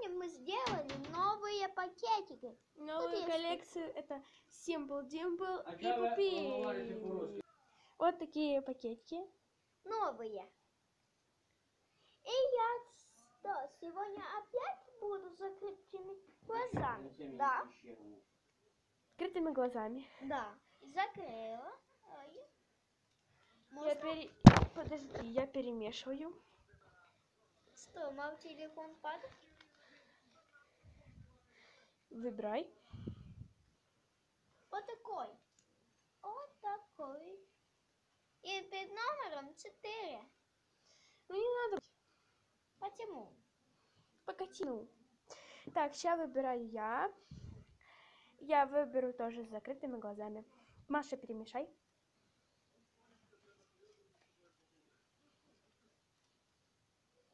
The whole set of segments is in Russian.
сегодня мы сделали новые пакетики. Новую есть коллекцию это Simple Dimple А и Пупи. Вот такие пакетики. Новые. И я что, сегодня опять буду с закрытыми глазами? Да, Открытыми глазами. да. Закрыла. Я пере... Подожди, я перемешиваю. Что, мой телефон падает? Выбирай. Вот такой. Вот такой. И под номером 4. Ну не надо. Почему? Покатил. Так, сейчас выбираю я. Я выберу тоже с закрытыми глазами. Маша, перемешай.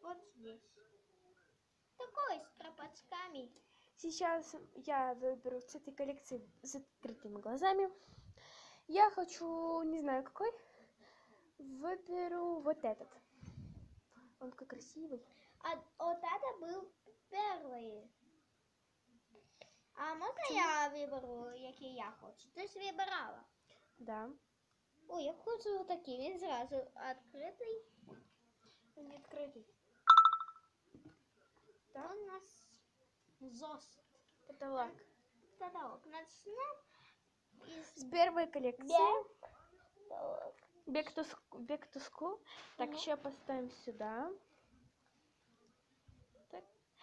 Вот здесь. Такой с тропочками. Сейчас я выберу с этой коллекции с открытыми глазами. Я хочу, не знаю какой, выберу вот этот. Он такой красивый. А вот это был первый. А можно я виберу, який я хочу? Ти ж вибирала. Да. Ой, я хочу вот такие. Він зразу открытый. Он не открытый. Да? У нас зос. Каталог. Каталог. Начнем из С первой коллекции. каталог. Back to, back to school. Так, Мгм. еще поставим сюда.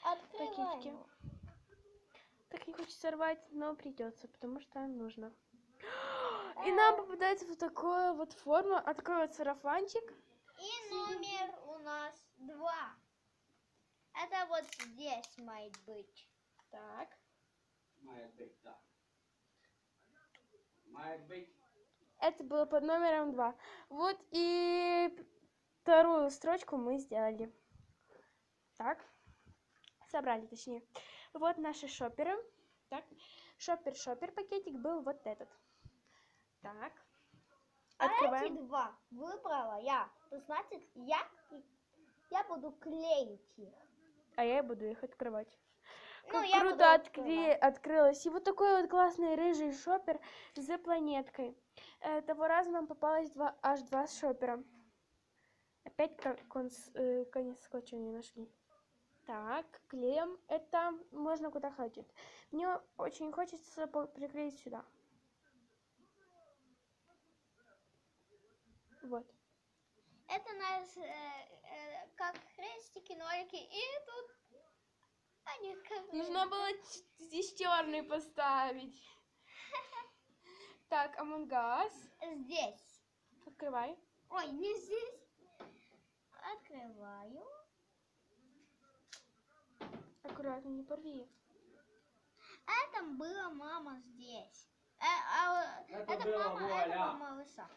Открываем. Так не хочется рвать, но придется, потому что нужно. И нам попадается вот такая вот форма. Откроет сарафанчик. И номер у нас. Это вот здесь может быть. Так. Мает быть так. Мает быть. Это было под номером два. Вот и вторую строчку мы сделали. Так. Собрали, точнее. Вот наши шоперы. Так. Шопер-шопер пакетик был вот этот. Так. А эти Открываем. два выбрала я. То значит, я, я буду клеить их. А я буду их открывать. Ну, Как я круто буду откры- открылось. И вот такой вот классный рыжий шопер с планеткой. Э, Того раза нам попалось два, аж два шопера. Опять ко- конс- э, конец скотча не нашли. Так, клеем. Это можно куда хочет. Мне очень хочется приклеить сюда. Вот. Это нас э, э, как крестики, нолики. И тут они как Нужно было здесь черный поставить. Так, Us. здесь. Открывай. Ой, не здесь. Открываю. Аккуратно, не порви. Это была мама здесь. Э, а, э, Это это была мама, это Вуаля. мама лыса.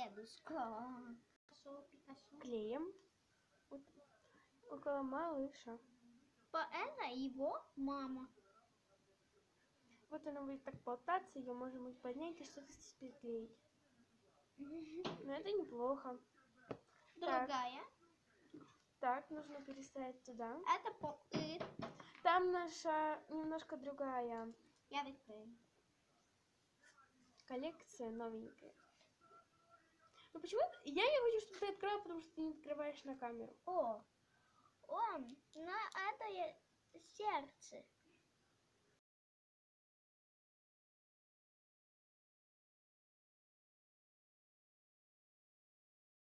Дедушка. Вот около малыша. По- Это его мама. Вот она будет так болтаться, ее можно будет поднять и что-то здесь приклеить. Но это неплохо. Другая. Так, нужно переставить туда. Это по и. Там наша немножко другая Я відкрию. коллекция новенькая. Ну почему я не хочу, чтобы ты открывал, потому что ты не открываешь на камеру. О, он на это є серце.